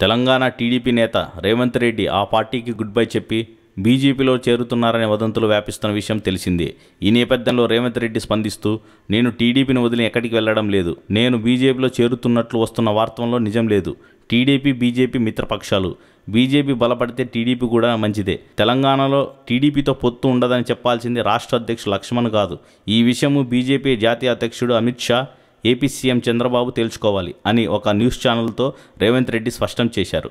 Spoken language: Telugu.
తెలంగాణ టీడీపీ నేత రేవంత్ రెడ్డి ఆ పార్టీకి గుడ్ బై చెప్పి బీజేపీలో చేరుతున్నారనే వదంతులు వ్యాపిస్తున్న విషయం తెలిసిందే. ఈ నేపథ్యంలో రేవంత్ రెడ్డి స్పందిస్తూ నేను టీడీపీని వదిలి ఎక్కడికి వెళ్ళడం లేదు. నేను బీజేపీలో చేరుతున్నట్లు వస్తున్న వార్తల్లో నిజం లేదు. టీడీపీ బీజేపీ మిత్రపక్షాలు. బీజేపీ బలపడితే టీడీపీ కూడా మంచిదే. తెలంగాణలో టీడీపీతో పొత్తు ఉండదని చెప్పాల్సింది రాష్ట్ర అధ్యక్షుడు లక్ష్మణ్ కాదు. ఈ విషయము బీజేపీ జాతీయ అధ్యక్షుడు అమిత్ షా ఏపీ సీఎం చంద్రబాబు తేల్చుకోవాలి అని ఒక న్యూస్ ఛానల్తో రేవంత్ రెడ్డి స్పష్టం చేశారు.